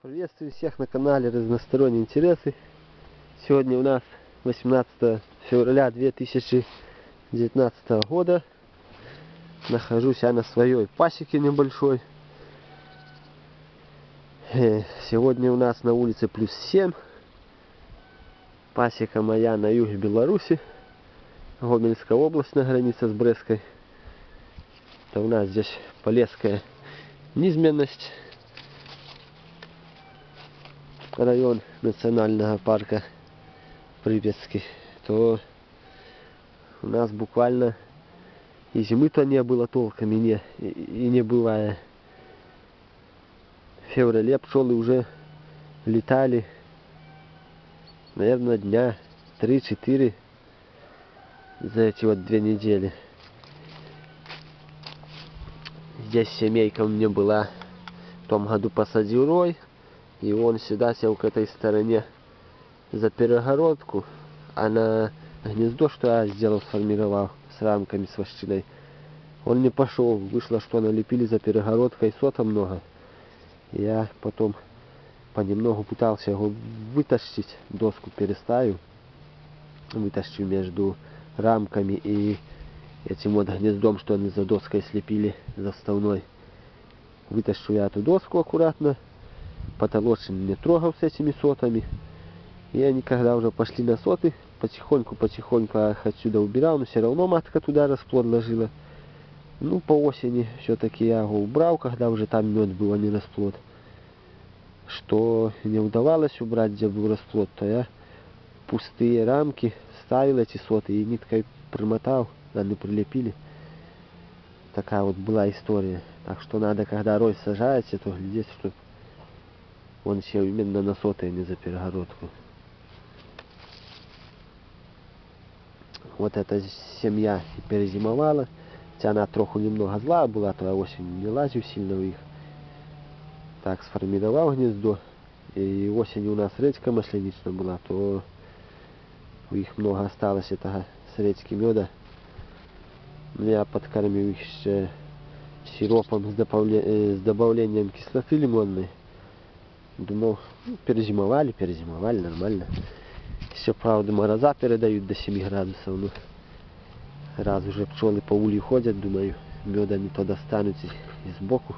Приветствую всех на канале Разносторонние интересы. Сегодня у нас 18 февраля 2019 года. Нахожусь я на своей пасеке небольшой. Э, Сегодня у нас на улице плюс 7. Пасека моя на юге Беларуси. Гомельская область на границе с Брестской. Это у нас здесь Полесская низменность район национального парка Припятский, то у нас буквально и зимы-то не было толком, и не, и, не бывая. В феврале пчелы уже летали, наверное, дня 3-4 за эти вот две недели. Здесь семейка у меня была, в том году посадил рой, и он сюда сел к этой стороне за перегородку, а на гнездо, что я сделал, сформировал с рамками, с вощиной, он не пошел. Вышло, что налепили за перегородкой сота много. Я потом понемногу пытался его вытащить, доску переставил, вытащил между рамками и этим вот гнездом, что они за доской слепили, заставной. Вытащу я эту доску аккуратно, потолочен не трогал этими сотами. И они когда уже пошли на соты, потихоньку-потихоньку их отсюда убирал, но все равно матка туда расплод ложила. Ну, по осени все-таки я его убрал, когда уже там мед был, а не расплод. Что не удавалось убрать, где был расплод, то я пустые рамки ставил эти соты и ниткой примотал, они прилепили. Такая вот была история. Так что надо, когда рой сажается, то глядеть, чтобы он сел именно на сотой, а не за перегородку. Вот эта семья перезимовала. Хотя она троху немного зла была, то я осенью не лазил сильно в их. Так, сформировал гнездо. И осенью у нас редька масляничная была, то у них много осталось этого с меда. Я подкормил их еще сиропом с, добавле... э, с добавлением кислоты лимонной. Думал, перезимовали, перезимовали, нормально. Все, правда, мороза передают до 7 градусов. Ну, раз уже пчелы по улью ходят, думаю, меда не то достанут и, сбоку.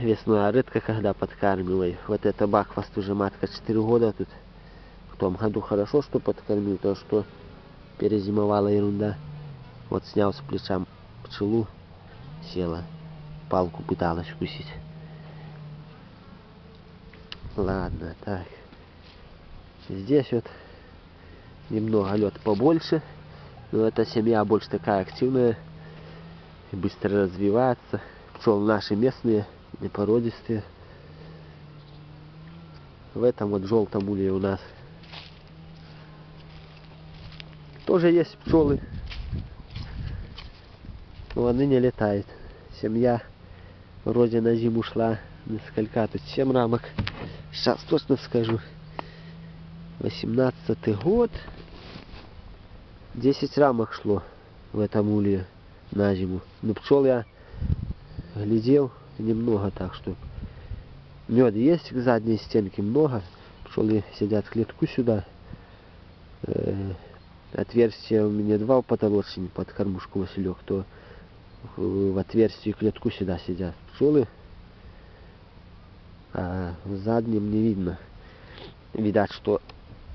Весной а редко когда подкармливаю. Вот это бакфаст уже матка 4 года тут. В том году хорошо, что подкормил, то что перезимовала ерунда. Вот снял с плеча пчелу, села, палку пыталась вкусить. Ладно, так. Здесь вот немного лед побольше. Но эта семья больше такая активная и быстро развивается. Пчел наши местные, непородистые. В этом вот желтом улье у нас тоже есть пчелы. Но они не летают. Семья вроде на зиму шла несколько, тут 7 рамок. Сейчас точно скажу. 18 год. 10 рамок шло в этом улье на зиму. Но пчел я глядел немного так, что мед есть к задней стенке много. Пчелы сидят в клетку сюда. Э, отверстие у меня два потолочные под кормушку Василек, то в отверстие клетку сюда сидят пчелы а в заднем не видно. Видать, что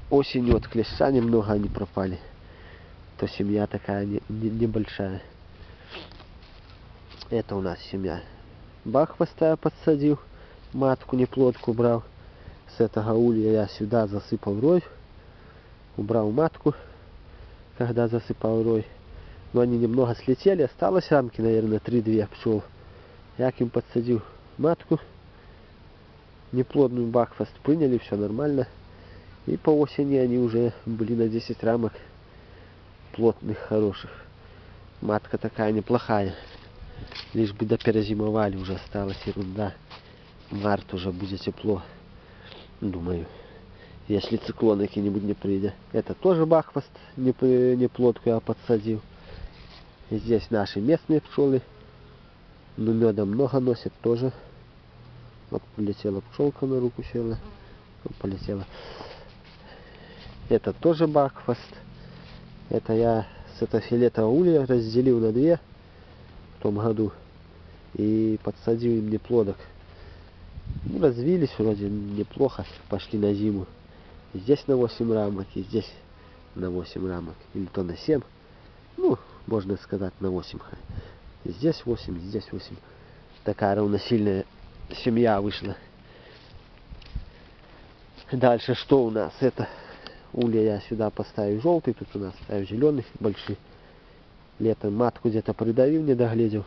осенью от клеща немного они пропали. То семья такая не, не, небольшая. Это у нас семья. Бахвоста я подсадил, матку неплодку брал. С этого улья я сюда засыпал рой. Убрал матку, когда засыпал рой. Но они немного слетели, осталось рамки, наверное, 3-2 пчел. Я к им подсадил матку неплодную бакфаст приняли, все нормально. И по осени они уже были на 10 рамок плотных, хороших. Матка такая неплохая. Лишь бы доперезимовали, уже осталась ерунда. Март уже будет тепло. Думаю. Если циклон какие-нибудь не придет. Это тоже бахваст, не, не плотку я подсадил. Здесь наши местные пчелы. Но меда много носят тоже. Вот полетела пчелка на руку села. Полетела. Это тоже бакфаст. Это я с этого филета улья разделил на две в том году. И подсадил им неплодок. Ну, развились вроде неплохо, пошли на зиму. Здесь на 8 рамок, и здесь на 8 рамок. Или то на 7. Ну, можно сказать на 8. Здесь 8, здесь 8. Такая равносильная семья вышла. Дальше что у нас? Это улья я сюда поставил желтый, тут у нас ставил зеленый большой. Летом матку где-то придавил, не доглядел.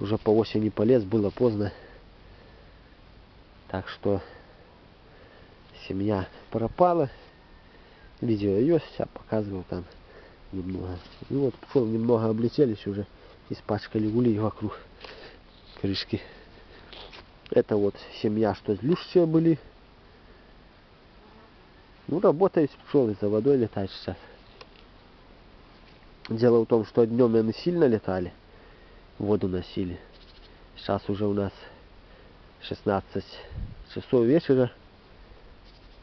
Уже по осени полез, было поздно. Так что семья пропала. Видео есть, я показывал там немного. И вот пчелы немного облетелись уже, испачкали улей вокруг крышки. Это вот семья, что злющие были. Ну, работают пчелы, за водой летать сейчас. Дело в том, что днем они сильно летали, воду носили. Сейчас уже у нас 16 часов вечера,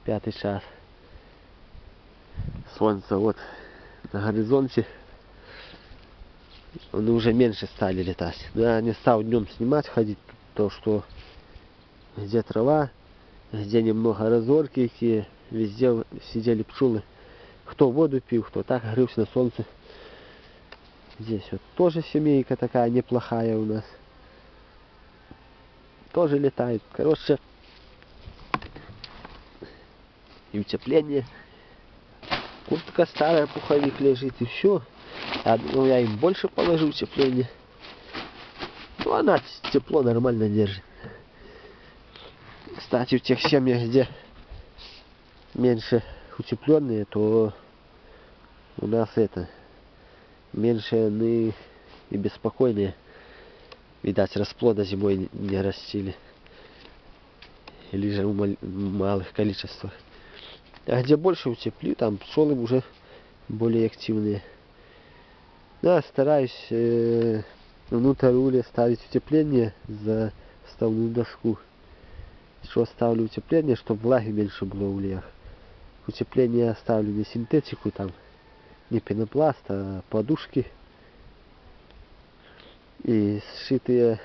пятый час. Солнце вот на горизонте. Они уже меньше стали летать. Я не стал днем снимать, ходить, то что где трава, где немного разорки, какие везде сидели пчелы. Кто воду пил, кто так грелся на солнце. Здесь вот тоже семейка такая неплохая у нас. Тоже летают. Короче, и утепление. Куртка старая, пуховик лежит, и все. А, ну, я им больше положу утепление. Ну, она тепло нормально держит. Кстати, в тех семьях, где меньше утепленные, то у нас это меньше они и беспокойные. Видать, расплода зимой не растили. Или же в малых количествах. А где больше утеплю, там пчелы уже более активные. Да, стараюсь э, внутрь уля ставить утепление за вставную доску. Что ставлю утепление, чтобы влаги меньше было в ульях. Утепление ставлю не синтетику там, не пенопласт, а подушки. И сшитые,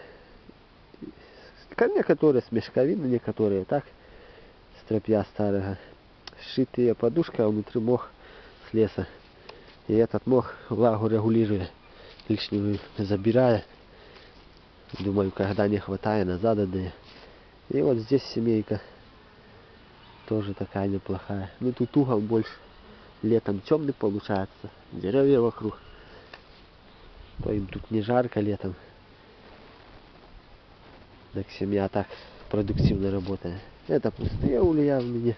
некоторые с мешковины, некоторые так, с тряпья старого сшитые подушка, а внутри мох с леса. И этот мох влагу регулирует, лишнюю забирая. Думаю, когда не хватает, назад отдаю. И вот здесь семейка тоже такая неплохая. Ну тут угол больше. Летом темный получается. Деревья вокруг. То им тут не жарко летом. Так семья так продуктивно работает. Это пустые улья у меня.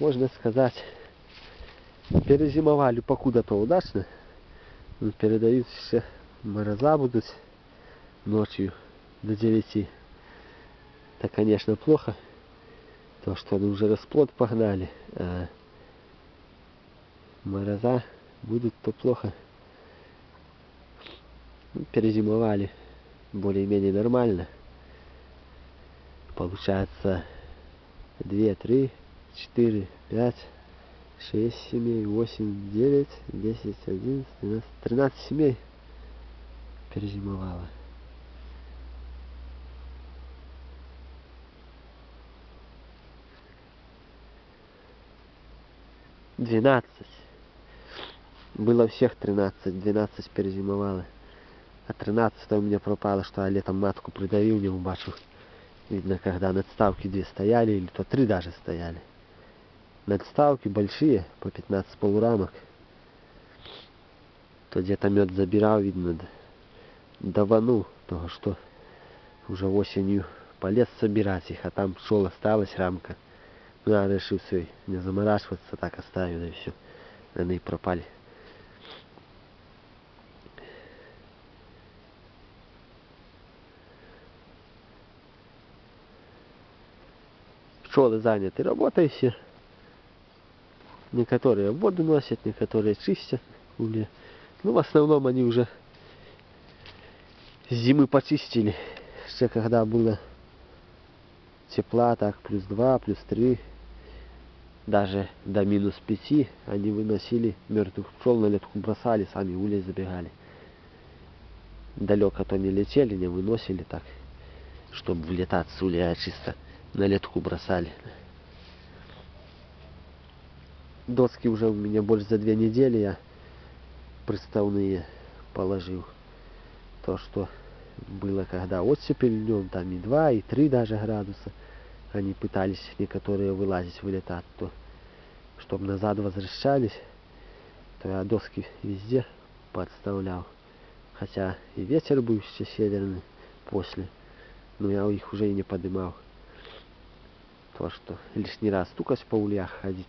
можно сказать, перезимовали покуда-то удачно. Передают все мороза будут ночью до 9. Это, конечно, плохо. То, что они уже расплод погнали. А мороза будут, то плохо. Перезимовали более-менее нормально. Получается 2-3 четыре, пять, шесть семей, восемь, девять, десять, одиннадцать, двенадцать, тринадцать семей перезимовало. Двенадцать. Было всех тринадцать, двенадцать перезимовало. А тринадцатое у меня пропало, что я летом матку придавил, не убачил. Видно, когда надставки две стояли, или то три даже стояли. Надставки большие, по 15 полурамок. То где-то мед забирал, видно, давану, того что уже осенью полез собирать их, а там шел осталась рамка. Я решил все, не заморачиваться, так оставил, и все. Они пропали. Пчелы заняты работой все. Некоторые воду носят, некоторые чистят улья. Ну, в основном они уже зимы почистили. Еще когда было тепла, так плюс 2, плюс 3, даже до минус 5, они выносили мертвых пчел на летку, бросали, сами в улей забегали. Далеко то не летели, не выносили так, чтобы влетать с улья, а чисто на летку бросали. Доски уже у меня больше за две недели я приставные положил. То, что было, когда оттепель днем, там и 2, и 3 даже градуса. Они пытались некоторые вылазить, вылетать, то чтобы назад возвращались, то я доски везде подставлял. Хотя и ветер был еще северный после, но я их уже и не поднимал. То, что лишний раз стукать по ульях ходить,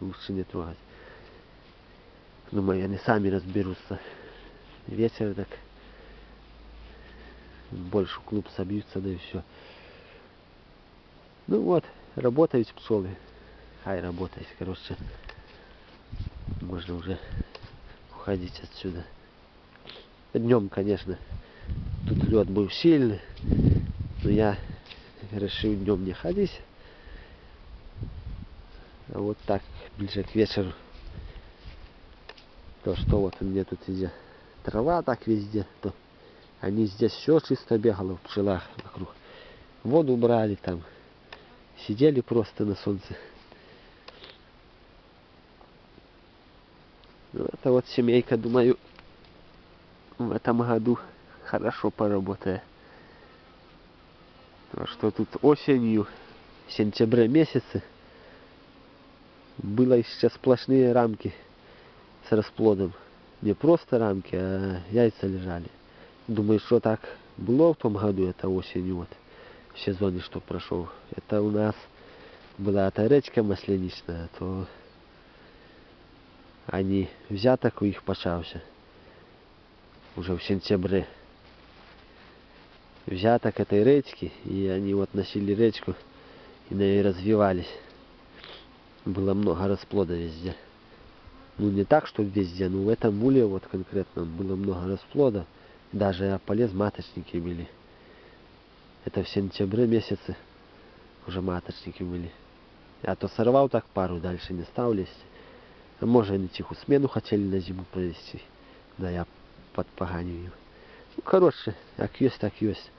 лучше не трогать. Думаю, они сами разберутся. Ветер так больше клуб собьются, да и все. Ну вот, работают пчелы. Хай работает, короче. Можно уже уходить отсюда. Днем, конечно, тут лед был сильный, но я решил днем не ходить. А вот так, ближе к вечеру, то что вот у меня тут везде трава так везде, то они здесь все чисто бегало в вокруг. Воду брали там, сидели просто на солнце. Ну, это вот семейка, думаю, в этом году хорошо поработает. А что тут осенью, в сентябре месяце, было еще сплошные рамки с расплодом. Не просто рамки, а яйца лежали. Думаю, что так было в том году, это осенью, вот, в сезоне, что прошел. Это у нас была эта речка масляничная, то они взяток у их почався уже в сентябре. Взяток этой речки, и они вот носили речку и на ней развивались. Было много расплода везде. Ну не так, что везде, но в этом муле вот конкретно было много расплода. Даже полез, маточники были. Это в сентябре месяце уже маточники были. Я то сорвал так пару, дальше не стал лезть. А может они тиху смену хотели на зиму провести. Да я подпоганю Ну, короче, как есть, так есть.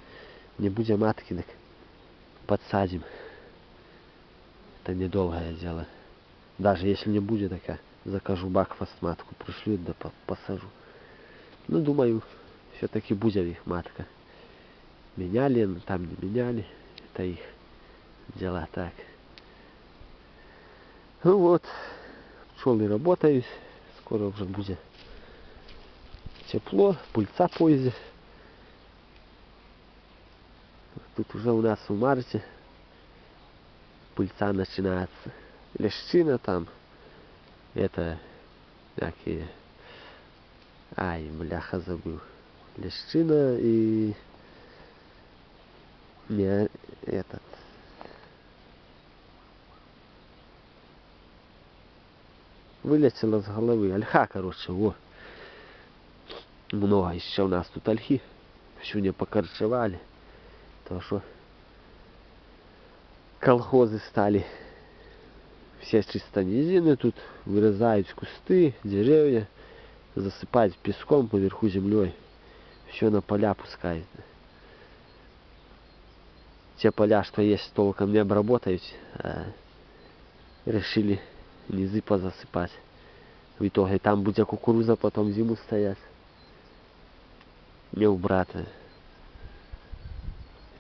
Не будем матки, так подсадим. Это недолгое дело. Даже если не будет, так я закажу бак матку, пришлют, да посажу. Ну, думаю, все-таки будем их матка. Меняли, но там не меняли. Это их дела так. Ну вот, пчелы работают. Скоро уже будет тепло, пыльца поезде. Тут уже у нас в марте пыльца начинается. Лещина там. Это какие. Ай, бляха забыл лещина и не этот вылетело с головы. Ольха, короче, во. Много еще у нас тут ольхи. Не покорчевали. То что колхозы стали все чисто низины тут вырезают кусты, деревья, засыпать песком поверху землей все на поля пускает. Те поля, что есть, толком не обработают, а решили низы позасыпать. В итоге там будет кукуруза потом зиму стоять. Не убрать.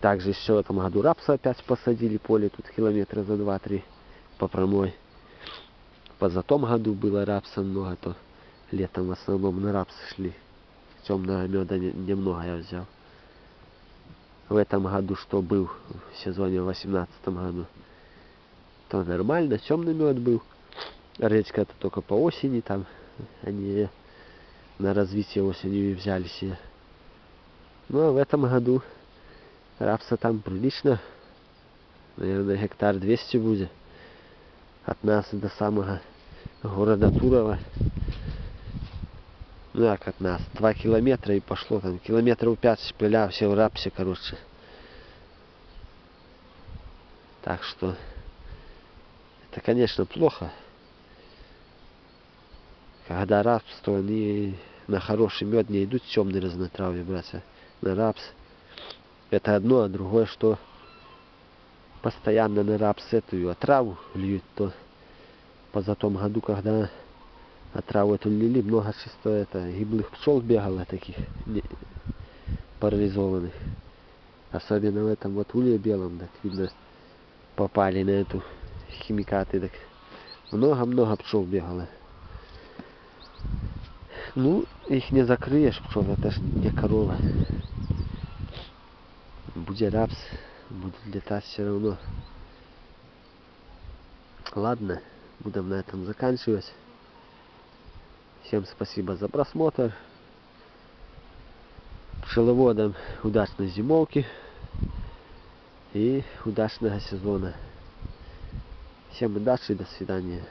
Также еще в этом году рапса опять посадили поле, тут километра за 2-3 по прямой. Позатом году было рапса много, то летом в основном на рапсы шли темного меда немного я взял. В этом году, что был в сезоне в 18 году, то нормально, темный мед был. Редька это только по осени там, они на развитие осенью и взяли себе. Ну а в этом году рапса там прилично, наверное, гектар 200 будет. От нас до самого города Турова Ну як от нас, 2 километра и пошло там, километров 5 шпилявся в рапсе, короче. Так что, это, конечно, плохо. Когда рапс, то они на хороший мед не идут темный разнотравье, братья. На рапс. Это одно, а другое, что постоянно на рапс эту отраву льют, то позатом году, когда отраву эту лили, много чисто это гиблых пчел бегало таких не- парализованных. Особенно в этом вот улье белом, так видно, попали на эту химикаты, так много-много пчел бегало. Ну, их не закриєш, пчол, это ж не корова. Буде рапс, будет летать все равно. Ладно, будем на этом заканчивать. Всем спасибо за просмотр. Пчеловодам удачной зимовки и удачного сезона. Всем удачи, до свидания.